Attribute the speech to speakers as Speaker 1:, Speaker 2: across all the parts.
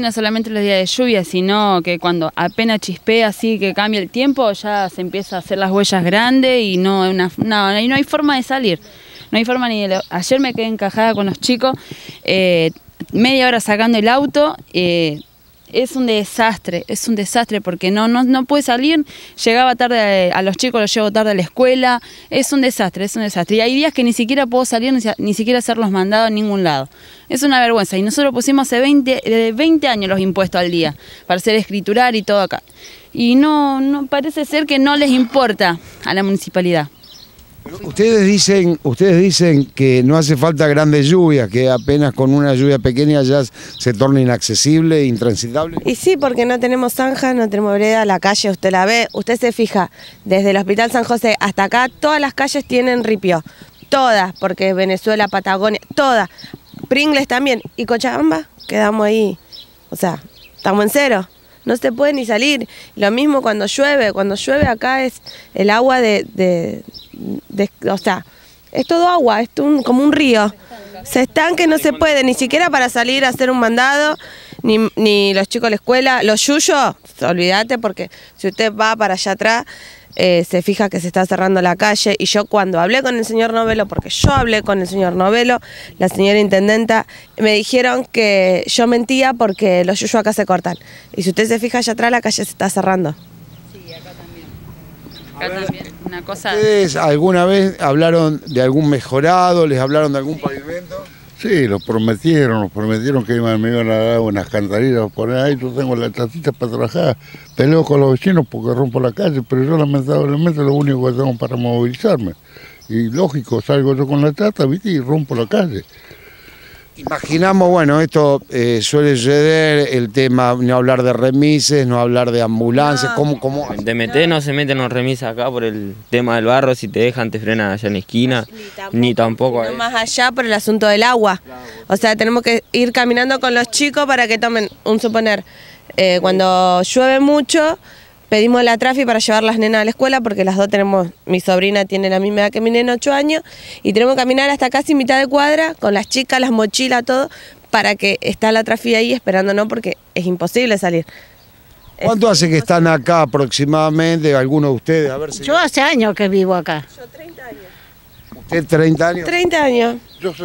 Speaker 1: No solamente los días de lluvia, sino que cuando apenas chispea así que cambia el tiempo, ya se empieza a hacer las huellas grandes y no, una, no, no hay forma de salir. No hay forma ni de... Ayer me quedé encajada con los chicos, eh, media hora sacando el auto, eh, es un desastre, es un desastre porque no, no, no puede salir, llegaba tarde a, los chicos, los llevo tarde a la escuela, es un desastre, es un desastre. Y hay días que ni siquiera puedo salir, ni, siquiera hacer los mandados en ningún lado. Es una vergüenza. Y nosotros pusimos hace 20, de 20 años los impuestos al día para hacer escriturar y todo acá. Y no, no parece ser que no les importa a la municipalidad.
Speaker 2: Ustedes dicen, ustedes dicen que no hace falta grandes lluvias, que apenas con una lluvia pequeña ya se torna inaccesible, intransitable.
Speaker 3: Y sí, porque no tenemos zanja, no tenemos vereda, la calle usted la ve, usted se fija, desde el Hospital San José hasta acá, todas las calles tienen ripio, todas, porque Venezuela, Patagonia, todas. Pringles también, y Cochabamba, quedamos ahí, o sea, estamos en cero no se puede ni salir. Lo mismo cuando llueve, cuando llueve acá es el agua de, o sea, es todo agua, es como un río. Se estanque, no se puede, ni siquiera para salir a hacer un mandado, ni, ni los chicos de la escuela, los yuyos, olvídate, porque si usted va para allá atrás, eh, se fija que se está cerrando la calle y yo cuando hablé con el señor Novelo, porque yo hablé con el señor Novelo, la señora intendenta, me dijeron que yo mentía porque los yuyos acá se cortan. Y si usted se fija allá atrás, la calle se está cerrando.
Speaker 1: Sí, acá también. Acá también, una cosa...
Speaker 2: ¿Ustedes alguna vez hablaron de algún mejorado, les hablaron de algún pavimento?
Speaker 4: Sí, lo prometieron, nos prometieron que iban, me iban a dar unas cantarillas, poner ahí, yo tengo la tacita para trabajar, peleo con los vecinos porque rompo la calle, pero yo lamentablemente lo único que tengo para movilizarme. Y lógico, salgo yo con la tata, ¿viste? Y rompo la calle.
Speaker 2: Imaginamos, bueno, esto eh, suele suceder, el tema, no hablar de remises, no hablar de ambulancias, ¿cómo, cómo?
Speaker 5: De meter no se meten los remises acá por el tema del barro, si te dejan te frenan allá en la esquina, ni tampoco,
Speaker 3: ni más allá por el asunto del agua. O sea, tenemos que ir caminando con los chicos para que tomen, un suponer, eh, cuando llueve mucho, pedimos la trafi para llevar las nenas a la escuela porque las dos tenemos, mi sobrina tiene la misma edad que mi nena, 8 años, y tenemos que caminar hasta casi mitad de cuadra con las chicas, las mochilas, todo, para que está la trafi ahí esperándonos porque es imposible salir.
Speaker 2: ¿Cuánto hace que están acá aproximadamente, algunos de ustedes? A ver
Speaker 6: Yo hace años que vivo acá.
Speaker 3: Yo 30 años.
Speaker 2: ¿Usted 30 años?
Speaker 3: 30 años,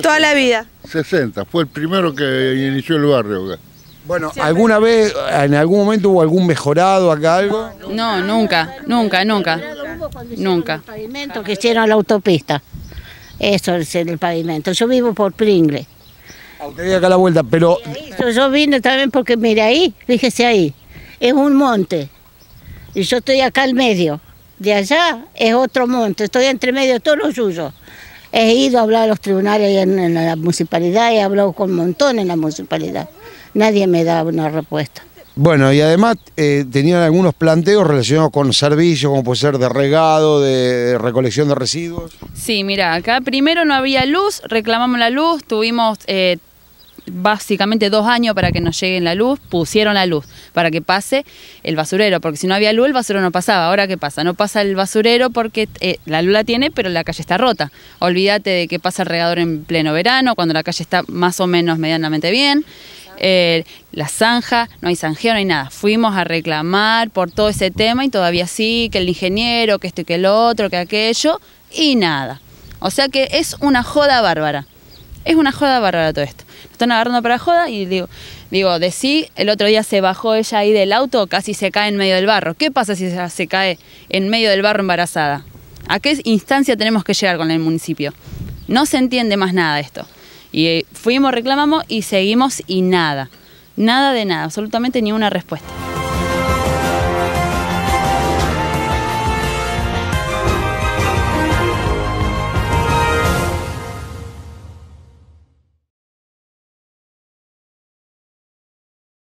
Speaker 3: toda la vida.
Speaker 4: 60, fue el primero que inició el barrio acá.
Speaker 2: Bueno, ¿alguna vez, en algún momento hubo algún mejorado acá algo?
Speaker 1: No, nunca, nunca, nunca. Nunca.
Speaker 6: El pavimento que hicieron la autopista. Eso es el pavimento. Yo vivo por Pringle.
Speaker 2: A usted acá a la vuelta, pero...
Speaker 6: Yo, vine también porque, mire ahí, fíjese ahí, es un monte. Y yo estoy acá al medio. De allá es otro monte. Estoy entre medio de todos los suyos. He ido a hablar a los tribunales en, en la municipalidad, he hablado con un montón en la municipalidad nadie me da una respuesta.
Speaker 2: Bueno, y además eh, tenían algunos planteos relacionados con servicios, como puede ser de regado, de recolección de residuos.
Speaker 1: Sí, mira, acá primero no había luz, reclamamos la luz, tuvimos eh, básicamente dos años para que nos llegue la luz, pusieron la luz para que pase el basurero, porque si no había luz el basurero no pasaba. Ahora qué pasa, no pasa el basurero porque eh, la luz la tiene, pero la calle está rota. Olvídate de que pasa el regador en pleno verano, cuando la calle está más o menos medianamente bien. La zanja, no hay zanjeo, no hay nada. Fuimos a reclamar por todo ese tema y todavía sí, que el ingeniero, que esto y que el otro, que aquello, y nada. O sea que es una joda bárbara. Es una joda bárbara todo esto. están agarrando para joda y digo, digo, de sí, el otro día se bajó ella ahí del auto, casi se cae en medio del barro. ¿Qué pasa si se cae en medio del barro embarazada? ¿A qué instancia tenemos que llegar con el municipio? No se entiende más nada esto. Y eh, fuimos, reclamamos y seguimos y nada. Nada de nada, absolutamente ni una respuesta.